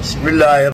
بسم الله